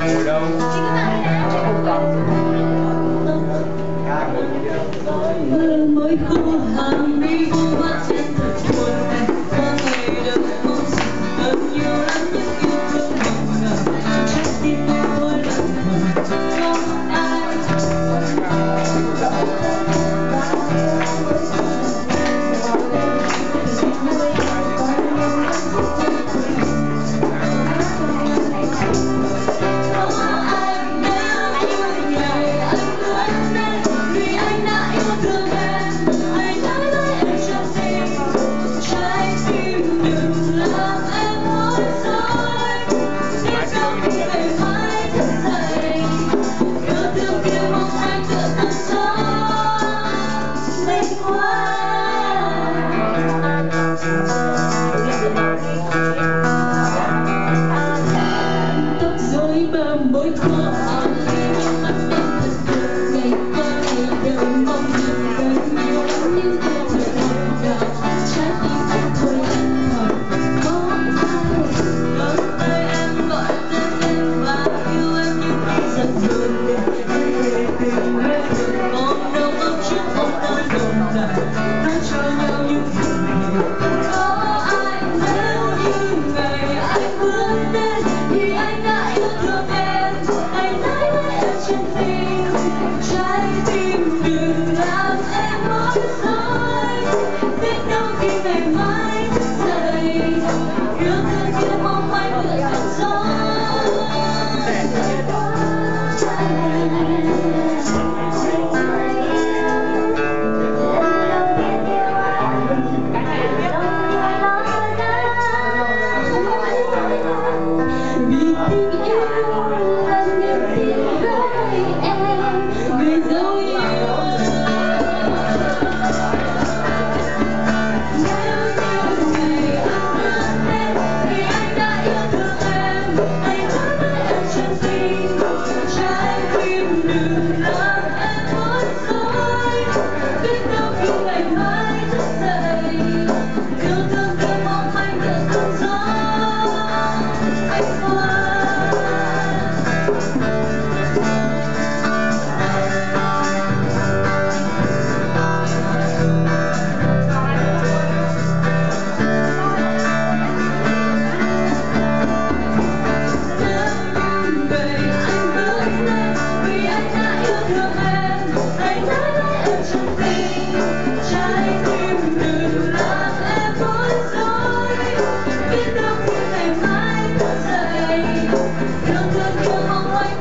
ngồi tóc rối bơm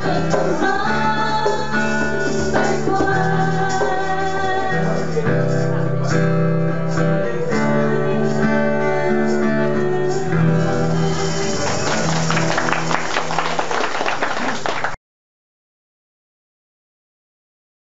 ngày